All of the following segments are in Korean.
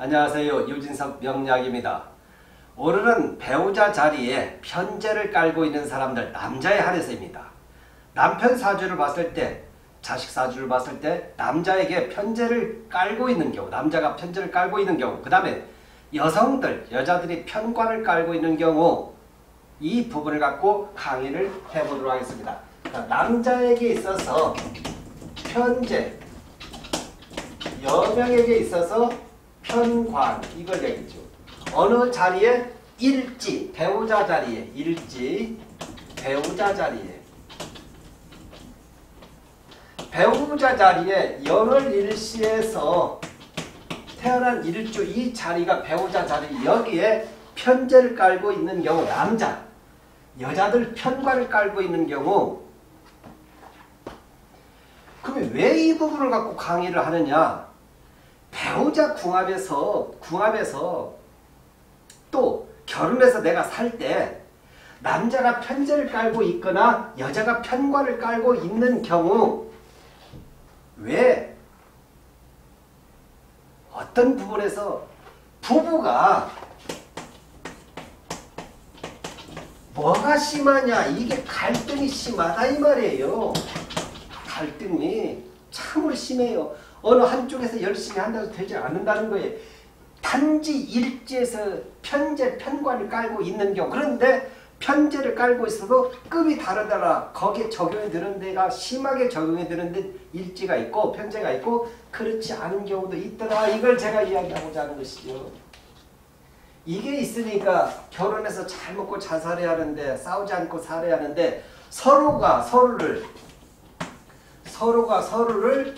안녕하세요. 유진석 명약입니다. 오늘은 배우자 자리에 편제를 깔고 있는 사람들 남자에 한해서입니다. 남편 사주를 봤을 때 자식 사주를 봤을 때 남자에게 편제를 깔고 있는 경우 남자가 편제를 깔고 있는 경우 그 다음에 여성들 여자들이 편관을 깔고 있는 경우 이 부분을 갖고 강의를 해보도록 하겠습니다. 남자에게 있어서 편제 여명에게 있어서 편관 이걸 얘기죠. 어느 자리에? 일지 배우자 자리에. 일지 배우자 자리에. 배우자 자리에 연월 일시에서 태어난 일주 이 자리가 배우자 자리 여기에 편제를 깔고 있는 경우 남자. 여자들 편관을 깔고 있는 경우. 그러면 왜이 부분을 갖고 강의를 하느냐 배우자 궁합에서 궁합에서 또 결혼해서 내가 살 때 남자가 편제를 깔고 있거나 여자가 편관을 깔고 있는 경우 왜 어떤 부분에서 부부가 뭐가 심하냐? 이게 갈등이 심하다 이 말이에요. 갈등이 참으로 심해요 어느 한쪽에서 열심히 한다고 되지 않는다는 거예요 단지 일지에서 편제 편관을 깔고 있는 경우 그런데 편제를 깔고 있어도 급이 다르더라. 거기에 적용이 되는 데가 심하게 적용이 되는 데 일지가 있고 편제가 있고 그렇지 않은 경우도 있더라. 이걸 제가 이야기하고자 하는 것이죠. 이게 있으니까 결혼해서 잘 먹고 잘 살아야 하는데 싸우지 않고 살아야 하는데 서로가 서로를 서로가 서로를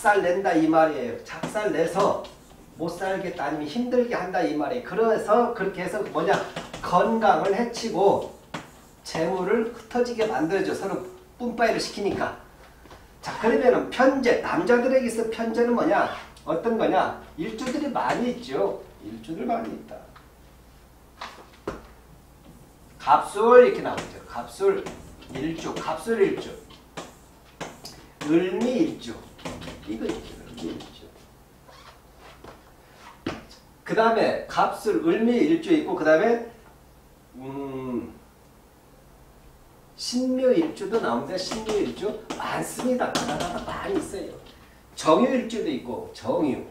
작살 낸다 이 말이에요. 작살 내서 못 살겠다 아니면 힘들게 한다 이 말이에요. 그래서 그렇게 해서 뭐냐? 건강을 해치고 재물을 흩어지게 만들어줘. 서로 뿜빠이를 시키니까. 자 그러면은 편제 남자들에게 있어 편제는 뭐냐? 어떤 거냐? 일주들이 많이 있죠. 일주들 많이 있다. 갑술 이렇게 나오죠. 갑술 일주 갑술 일주. 을미 일주 이거 있죠 일주 그 다음에 갑술 을미 일주 있고 그 다음에 음, 신묘 일주도 나오는데 신묘 일주 많습니다. 가나다가 많이 있어요. 정유 일주도 있고 정유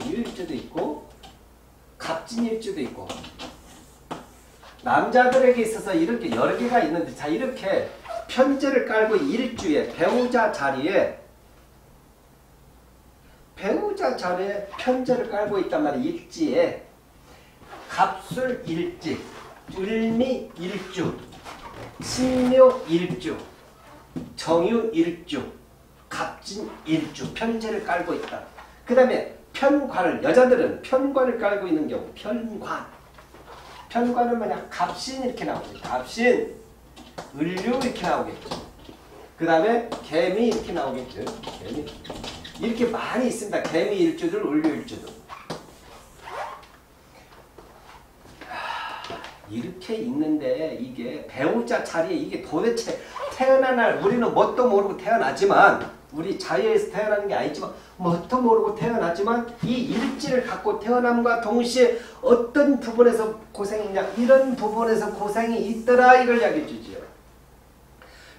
정유 일주도 있고 갑진 일주도 있고 남자들에게 있어서 이렇게 여러 개가 있는데 자 이렇게 편제를 깔고 일주에 배우자 자리에 배우자 자리에 편제를 깔고 있단 말이에요. 일지에 갑술 일지, 을미 일주, 신묘 일주, 정유 일주, 갑진 일주 편제를 깔고 있다. 그 다음에 편관을 여자들은 편관을 깔고 있는 경우 편관 편관은 뭐냐 갑신 이렇게 나오죠. 갑신 을류 이렇게 나오겠죠. 그 다음에 개미 이렇게 나오겠죠. 개미 이렇게 많이 있습니다. 개미 일주들 을류 일주들 이렇게 있는데 이게 배우자 자리에 이게 도대체 태어난 날 우리는 뭣도 모르고 태어나지만 우리 자유에서 태어나는 게 아니지만 뭣도 모르고 태어나지만 이 일지를 갖고 태어남과 동시에 어떤 부분에서 고생이냐 이런 부분에서 고생이 있더라 이걸 이야기해 주지요.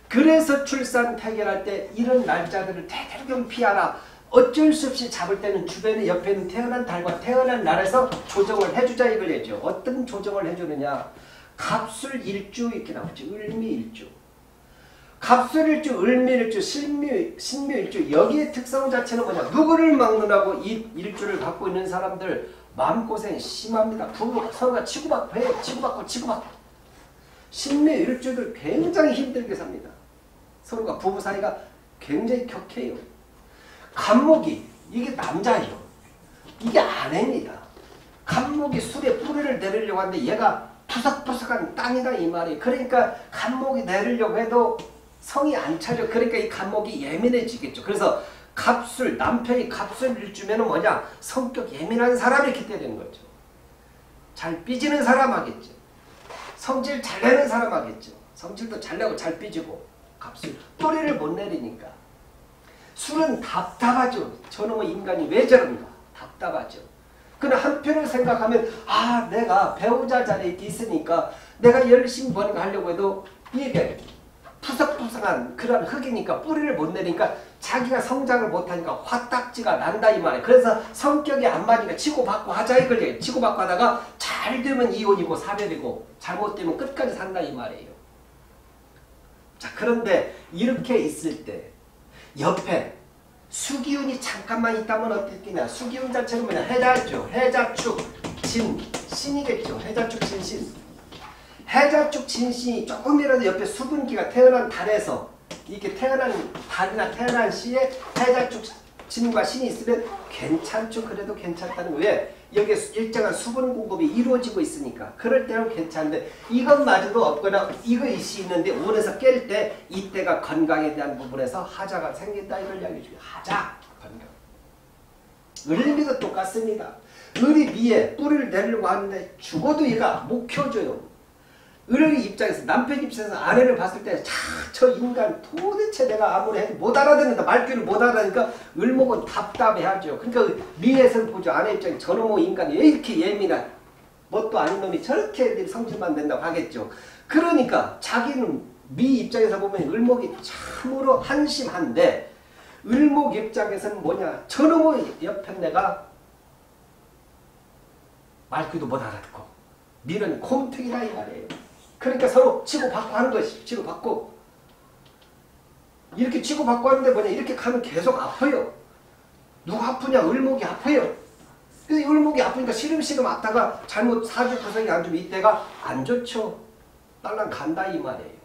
그래서 출산 태결할 때 이런 날짜들을 대대로 피하라. 어쩔 수 없이 잡을 때는 주변에 옆에 있는 태어난 달과 태어난 날에서 조정을 해주자 이걸 얘기죠. 어떤 조정을 해주느냐. 갑술 일주 이렇게 나오죠. 을미 일주. 갑술 일주, 을미 일주, 신묘, 신묘 일주 여기에 특성 자체는 뭐냐. 누구를 막느라고 이 일주를 갖고 있는 사람들 마음고생 심합니다. 부부 서로가 치고받고 해요. 치고받고 치고받고. 신묘 일주들 굉장히 힘들게 삽니다. 서로가 부부 사이가 굉장히 격해요. 간목이 이게 남자예요. 이게 아내입니다. 간목이 술에 뿌리를 내리려고 하는데 얘가 푸석푸석한 땅이다 이 말이에요. 그러니까 간목이 내리려고 해도 성이 안 차려. 그러니까 이 간목이 예민해지겠죠. 그래서 갑술 남편이 갑술을 주면 뭐냐 성격 예민한 사람이 이렇게 되는 거죠. 잘 삐지는 사람 하겠죠. 성질 잘 내는 사람 하겠죠. 성질도 잘 내고 잘 삐지고 갑술 뿌리를 못 내리니까 술은 답답하죠. 저놈의 인간이 왜 저런가? 답답하죠. 그러나 한편으로 생각하면 아 내가 배우자 자리에 있으니까 내가 열심히 뭔가 하려고 해도 이게 푸석푸석한 그런 흙이니까 뿌리를 못 내니까 자기가 성장을 못하니까 화딱지가 난다 이 말이에요. 그래서 성격이 안 맞으니까 치고받고 하자 이걸 치고받고 하다가 잘 되면 이혼이고 사별이고 잘못되면 끝까지 산다 이 말이에요. 자 그런데 이렇게 있을 때 옆에 수기운이 잠깐만 있다면 어떻겠냐? 수기운 자체는 뭐냐? 해자죠 해자축 진 신이겠죠. 해자축 진신. 해자축 진신이 조금이라도 옆에 수분기가 태어난 달에서 이렇게 태어난 달이나 태어난 시에 해자축 진과 신이 있으면 괜찮죠. 그래도 괜찮다는 거예요. 여기 일정한 수분 공급이 이루어지고 있으니까 그럴 때는 괜찮은데 이것마저도 없거나 이것이 있는데 운에서 깰 때 이때가 건강에 대한 부분에서 하자가 생긴다 이걸 이야기해 주요 하자 건강. 을미도 똑같습니다. 을이 미에 뿌리를 내려고 하는데 죽어도 얘가 못 켜줘요. 을의 입장에서 남편 입장에서 아내를 봤을 때 저 인간 도대체 내가 아무리 해도 못 알아듣는다 말귀를 못 알아듣니까 을목은 답답해하죠. 그러니까 미에서는 보죠. 아내 입장에 저놈의 인간이 왜 이렇게 예민한 뭣도 아닌 놈이 저렇게 성질만 낸다고 하겠죠. 그러니까 자기는 미 입장에서 보면 을목이 참으로 한심한데 을목 입장에서는 뭐냐 저놈의 옆에 내가 말귀도 못 알아듣고 미는 콤택이다 이 말이에요. 그러니까 서로 치고받고 하는 것이 치고받고 이렇게 치고받고 하는데 뭐냐 이렇게 가면 계속 아파요. 누가 아프냐 을목이 아파요. 근데 을목이 아프니까 시름시름 왔다가 잘못 사주 구성이 안 좋으면 이때가 안 좋죠. 딸랑 간다 이 말이에요.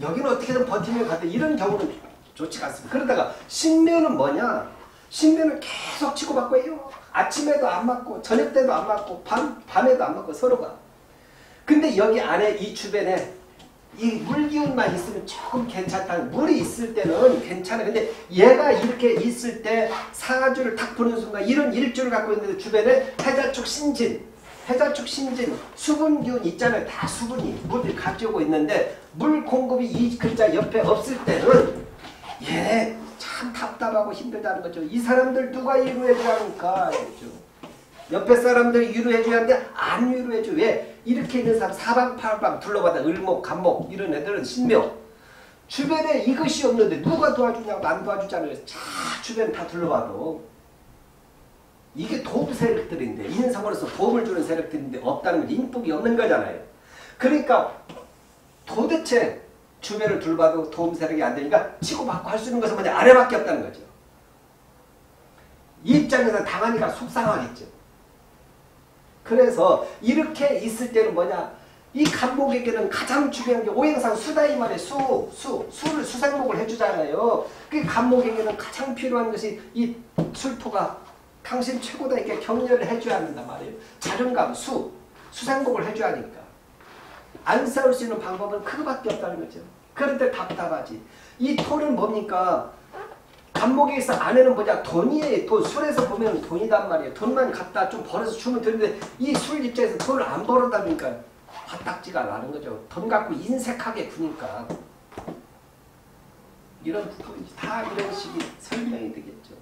여기는 어떻게든 버티면 가다 이런 경우는 좋지 않습니다. 그러다가 신묘는 뭐냐? 신변을 계속 치고받고 해요. 아침에도 안 맞고 저녁 때도 안 맞고 밤, 밤에도 안 맞고 서로가. 근데 여기 안에 이 주변에 이 물기운만 있으면 조금 괜찮다. 물이 있을 때는 괜찮아. 근데 얘가 이렇게 있을 때 사주를 탁 보는 순간 이런 일주를 갖고 있는데 주변에 해자축 신진, 해자축 신진, 수분기운 있잖아요. 다 수분이 물을 가지고 있는데 물 공급이 이 글자 옆에 없을 때는 얘 참 답답하고 힘들다는 거죠. 이 사람들 누가 위로해줘야 합니까? 그렇죠. 옆에 사람들 위로해 줘야 하는데 안 위로해 줘. 왜? 이렇게 있는 사람 사방팔방 둘러봐다 을목, 간목 이런 애들은 신묘. 주변에 이것이 없는데 누가 도와주냐고 안 도와주잖아요. 자 주변 다 둘러봐도. 이게 도움 세력들인데 인성으로서 도움을 주는 세력들인데 없다는 건 인복이 없는 거잖아요. 그러니까 도대체 주변을 둘러봐도 도움 세력이 안 되니까 치고받고 할 수 있는 것은 뭐냐 아래밖에 없다는 거죠. 이 입장에서 당하니까 속상하겠죠. 그래서 이렇게 있을 때는 뭐냐 이 간목에게는 가장 중요한 게 오행상 수다 이 말에 수, 수, 수를 수생목을 해주잖아요. 그 간목에게는 가장 필요한 것이 이 술토가 당신 최고다 이렇게 격려를 해줘야 한단 말이에요. 자존감, 수, 수생목을 해줘야 하니까. 안 싸울 수 있는 방법은 그거밖에 없다는 거죠. 그런데 답답하지. 이 토는 뭡니까? 감목에 있어 아내는 뭐냐 돈이에요. 돈 술에서 보면 돈이단 말이에요. 돈만 갖다 좀 벌어서 주면 되는데 이 술 입장에서 돈을 안 벌어다 보니까 화딱지가 나는 거죠. 돈 갖고 인색하게 구니까 이런 부분이 다 이런 식이 설명이 되겠죠.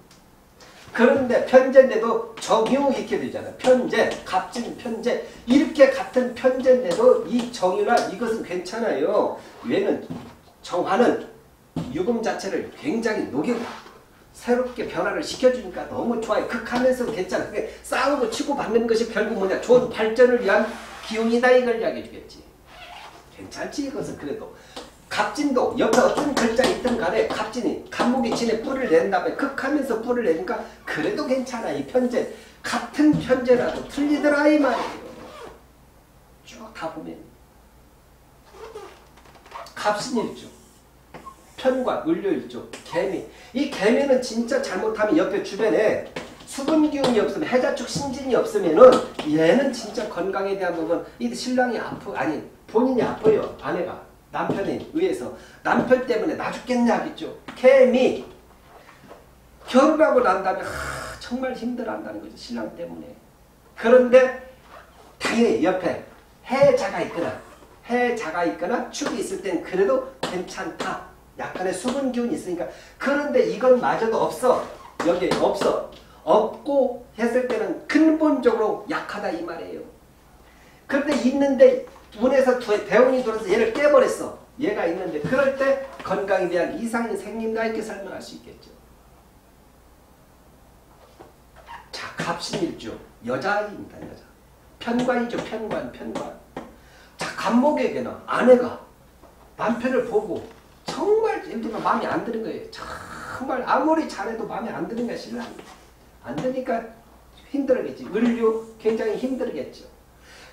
그런데 편제인데도 정유 이렇게 되잖아요. 편제, 갑진, 편제 이렇게 같은 편제인데도 이 정유나 이것은 괜찮아요. 얘는 정화는 유금 자체를 굉장히 녹여 새롭게 변화를 시켜주니까 너무 좋아요. 극하면서도 괜찮아. 그게 싸우고 치고 받는 것이 결국 뭐냐 좋은 발전을 위한 기운이다 이걸 이야기해 주겠지. 괜찮지 이것은 그래도. 갑진도 옆에 어떤 글자 있든 간에 갑진이 갑목이 진에 뿔을 낸 다음에 극하면서 뿔을 내니까 그래도 괜찮아 이 편제. 같은 편제라도 틀리더라 이 말이에요. 쭉 다 보면. 갑신일주 편과 을료일주 개미. 이 개미는 진짜 잘못하면 옆에 주변에 수분 기운이 없으면 해자축 신진이 없으면은 얘는 진짜 건강에 대한 부분. 이 신랑이 아프 아니 본인이 아파요 아내가 남편에 의해서 남편 때문에 나 죽겠냐 하겠죠. 개미 결혼하고 난 다음에 하, 정말 힘들어한다는 거죠. 신랑 때문에. 그런데 당연히 옆에 해자가 있거나 해자가 있거나 축이 있을 땐 그래도 괜찮다. 약간의 수분 기운이 있으니까 그런데 이건 마저도 없어. 여기에 없어. 없고 했을 때는 근본적으로 약하다 이 말이에요. 그런데 있는데 운에서 대운이 들어서 얘를 깨버렸어. 얘가 있는데 그럴 때 건강에 대한 이상이 생긴다 이렇게 설명할 수 있겠죠. 자, 갑신일주 여자입니다. 여자. 편관이죠. 편관, 편관. 자, 간목에게는 아내가 남편을 보고 정말 예를 들면 마음에 안 드는 거예요. 정말 아무리 잘해도 마음에 안 드는 거야 신랑이. 안 되니까 힘들겠지. 을류 굉장히 힘들겠죠.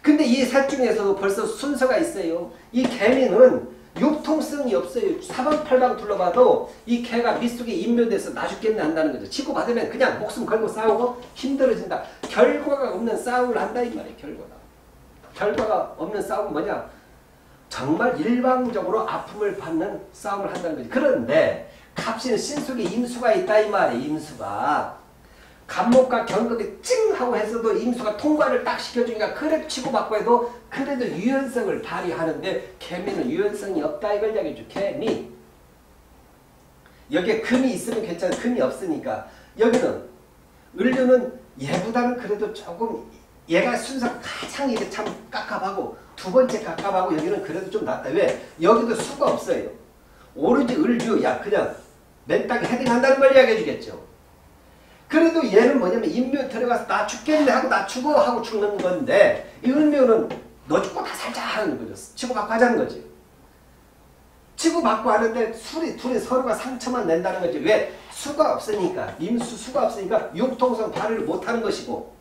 근데 이 셋 중에서도 벌써 순서가 있어요. 이 개미는 융통성이 없어요. 사방팔방 둘러봐도 이 개가 밑속에 인묘돼서 나 죽겠네 한다는 거죠. 치고 받으면 그냥 목숨 걸고 싸우고 힘들어진다. 결과가 없는 싸움을 한다 이 말이에요. 결과가. 결과가 없는 싸움은 뭐냐? 정말 일방적으로 아픔을 받는 싸움을 한다는 거지. 그런데 갑신은 신속에 임수가 있다 이 말이에요. 임수가. 간목과 경극이 찡 하고 해서도 임수가 통과를 딱 시켜주니까 그래도 치고받고 해도 그래도 유연성을 발휘하는데 개미는 유연성이 없다 이걸 이야기해줘. 개미. 여기에 금이 있으면 괜찮아. 금이 없으니까. 여기는 을류는 얘보다는 그래도 조금 얘가 순서 가장 이게 참 깝깝하고 두 번째 깝깝하고 여기는 그래도 좀 낫다. 왜? 여기도 수가 없어요. 오로지 을류 야 그냥 맨땅에 헤딩한다는 걸 이야기해 주겠죠. 그래도 얘는 뭐냐면 인묘 들어가서 나 죽겠네 하고 나 죽어 하고 죽는 건데 이 을묘는 너 죽고 다 살자 하는 거죠. 치고받고 하자는 거지. 치고받고 하는데 술이 둘이 서로가 상처만 낸다는 거지. 왜? 수가 없으니까 임수 수가 없으니까 육통성 발휘를 못하는 것이고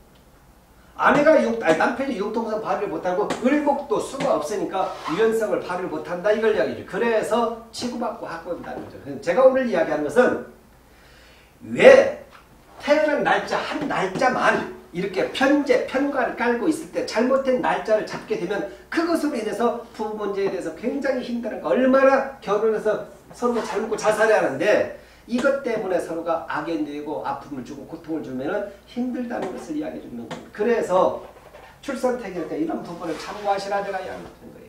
아내가 육, 아니 남편이 육통성 발휘를 못하고 을목도 수가 없으니까 유연성을 발휘를 못한다 이걸 이야기죠. 그래서 치고받고 하고 있다는 거죠. 제가 오늘 이야기하는 것은 왜 태어난 날짜 한 날짜만 이렇게 편제, 편과를 깔고 있을 때 잘못된 날짜를 잡게 되면 그것으로 인해서 부부 문제에 대해서 굉장히 힘들어니까 얼마나 결혼해서 서로 잘 먹고 잘 살아야 하는데 이것 때문에 서로가 악연되고 아픔을 주고 고통을 주면 힘들다는 것을 이야기해 주는 겁니다. 그래서 출산태기할 때 이런 부분을 참고하시라 제가 이야기하는 거예요.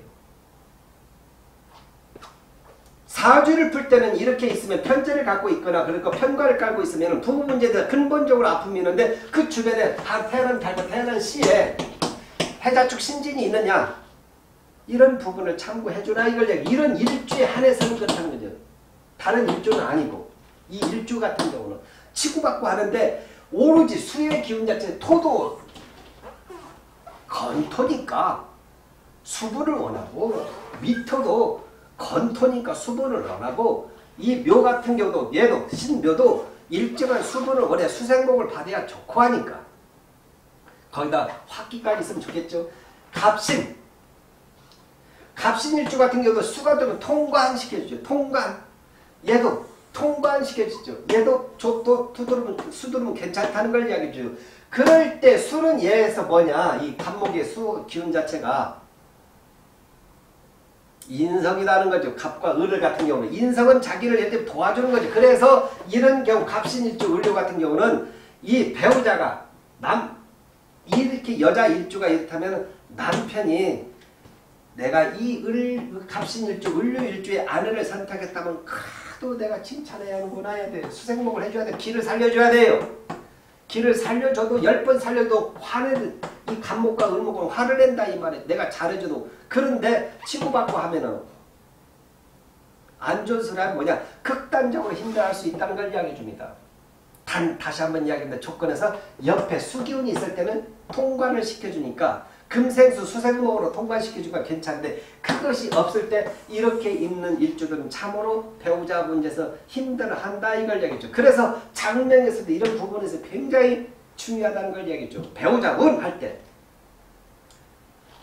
사주를 풀 때는 이렇게 있으면 편제를 갖고 있거나 그러니까 편과를 깔고 있으면 부부 문제에 대해 근본적으로 아픔이 있는데 그 주변에 다 태어난 달과 태어난 시에 해자축 신진이 있느냐? 이런 부분을 참고해주나 이걸 이런 일주에 한해서는 그렇다는 거죠. 다른 일주는 아니고. 이 일주 같은 경우는. 치고받고 하는데 오로지 수의 기운 자체 토도. 건토니까 수분을 원하고 미터도 건토니까 수분을 원하고 이 묘 같은 경우도 얘도 신묘도 일정한 수분을 원해 수생복을 받아야 좋고 하니까 거기다 화기까지 있으면 좋겠죠. 갑신 갑신일주 같은 경우도 수가 되면 통관 시켜주죠. 통관 얘도 통관 시켜주죠. 얘도 족도 두드르면 수두르면 괜찮다는 걸 이야기해줘요. 그럴 때 수는 얘에서 뭐냐 이 간목의 수 기운 자체가 인성이라는 거죠. 갑과 을을 같은 경우는 인성은 자기를 이렇게 도와주는 거죠. 그래서 이런 경우 갑신일주 을류 같은 경우는 이 배우자가 남 이렇게 여자 일주가 이렇다면 남편이 내가 이 을, 갑신일주, 을류일주의 아내를 선택했다면 그래도 내가 칭찬해야 하는구나 해야 돼. 수생목을 해줘야 돼. 길을 살려줘야 돼요. 길을 살려줘도 열 번 살려도 화를 이 간목과 을목은 화를 낸다 이 말에 내가 잘해줘도 그런데 치고받고 하면은 안 좋은 소리는 뭐냐 극단적으로 힘들어할 수 있다는 걸 이야기해 줍니다. 단 다시 한번 이야기합니다. 조건에서 옆에 수기운이 있을 때는 통관을 시켜주니까 금생수 수생목으로 통관시켜주면 괜찮은데 그것이 없을 때 이렇게 있는 일주들은 참으로 배우자 문제에서 힘들어한다 이걸 얘기죠. 그래서 장명에서도 이런 부분에서 굉장히 중요하다는 걸 얘기죠. 배우자 운 할 때.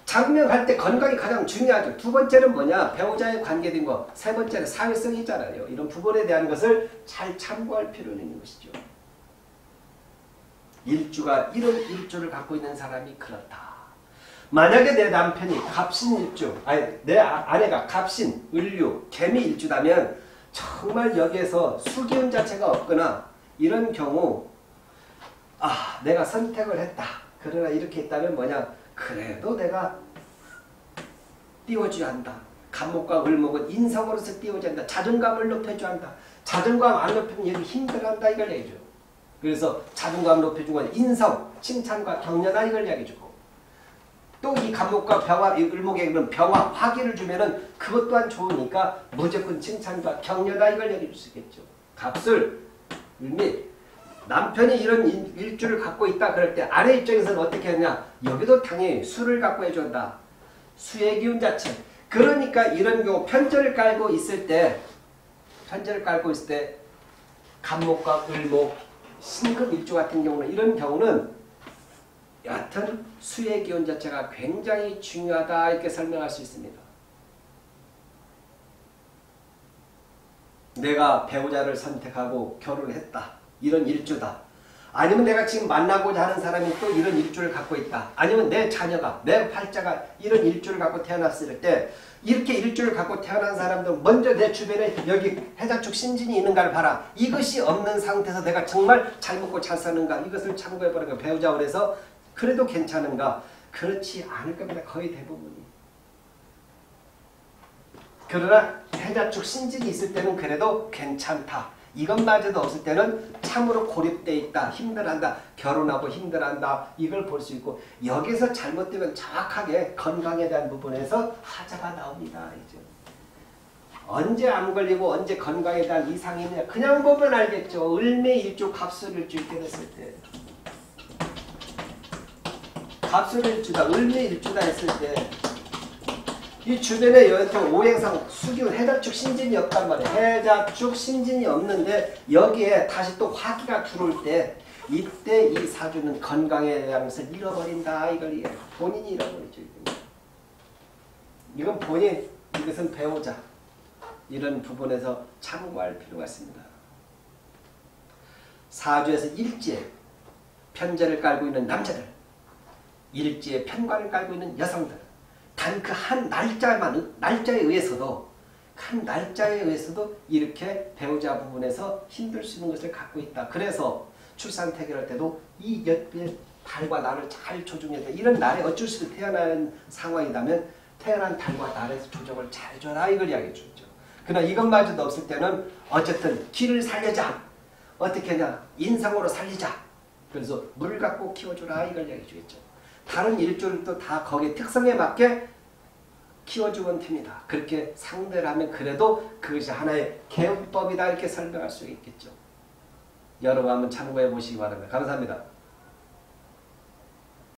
장명할 때 건강이 가장 중요하죠. 두 번째는 뭐냐? 배우자에 관계된 거. 세 번째는 사회성이잖아요. 이런 부분에 대한 것을 잘 참고할 필요는 있는 것이죠. 일주가 이런 일주를 갖고 있는 사람이 그렇다. 만약에 내 남편이 갑신일주, 아니 내 아, 아내가 갑신, 을류, 개미일주다면 정말 여기에서 수기운 자체가 없거나 이런 경우 아 내가 선택을 했다. 그러나 이렇게 있다면 뭐냐 그래도 내가 띄워줘야 한다. 감목과 을목은 인성으로서 띄워야 한다. 자존감을 높여줘야 한다. 자존감 안 높이면 여기 힘들어한다 이걸 얘기해줘. 그래서 자존감 높여주고 인성, 칭찬과 격려다 이걸 얘기해주고 또 이 감목과 병화, 이 을목에 그런 병화, 화기를 주면은 그것 또한 좋으니까 무조건 칭찬과 격려다 이걸 얘기해 줄수 있겠죠. 값을 및 남편이 이런 일- 일주를 갖고 있다 그럴 때 아내 입장에서는 어떻게 하냐? 여기도 당연히 수를 갖고 해준다. 수의 기운 자체. 그러니까 이런 경우 편절을 깔고 있을 때 편절을 깔고 있을 때 간목과 을목 신금 일주 같은 경우는 이런 경우는 여하튼 수의 기운 자체가 굉장히 중요하다 이렇게 설명할 수 있습니다. 내가 배우자를 선택하고 결혼했다. 이런 일주다. 아니면 내가 지금 만나고자 하는 사람이 또 이런 일주를 갖고 있다. 아니면 내 자녀가, 내 팔자가 이런 일주를 갖고 태어났을 때 이렇게 일주를 갖고 태어난 사람들 먼저 내 주변에 여기 해자축 신진이 있는가를 봐라. 이것이 없는 상태에서 내가 정말 잘 먹고 잘 사는가 이것을 참고해보는 거 배우자고 그래서 그래도 괜찮은가? 그렇지 않을 겁니다. 거의 대부분이. 그러나 해자축 신진이 있을 때는 그래도 괜찮다. 이것마저도 없을 때는 참으로 고립돼 있다. 힘들한다. 결혼하고 힘들한다. 이걸 볼 수 있고 여기서 잘못되면 정확하게 건강에 대한 부분에서 하자가 나옵니다. 이제. 언제 암 걸리고 언제 건강에 대한 이상이 있느냐 그냥 보면 알겠죠. 을매일주 갑술일주 이렇게 됐을 때 갑술일주다 을매일주다 했을 때 이 주변에 여하튼 오행상 수기운 해자축 신진이 없단 말이에요. 해자축 신진이 없는데 여기에 다시 또 화기가 들어올 때 이때 이 사주는 건강에 것을 잃어버린다. 이걸 본인이 잃어버리죠. 이건. 본인, 이것은 배우자. 이런 부분에서 참고할 필요가 있습니다. 사주에서 일지에 편제를 깔고 있는 남자들, 일지에 편관을 깔고 있는 여성들, 단 그 한 날짜만 날짜에 의해서도 한 날짜에 의해서도 이렇게 배우자 부분에서 힘들 수 있는 것을 갖고 있다. 그래서 출산 태결할 때도 이 옆에 달과 날을 잘 조정해야 돼. 이런 날에 어쩔 수 없이 태어난 상황이라면 태어난 달과 날에서 조정을 잘 줘라 이걸 이야기해 주죠. 그러나 이것마저도 없을 때는 어쨌든 길을 살려자. 어떻게 하냐? 인성으로 살리자. 그래서 물 갖고 키워줘라 이걸 이야기해 주겠죠. 다른 일주일도 다 거기에 특성에 맞게 키워주면 됩니다. 그렇게 상대를 하면 그래도 그것이 하나의 개업법이다 이렇게 설명할 수 있겠죠. 여러분 한번 참고해 보시기 바랍니다. 감사합니다.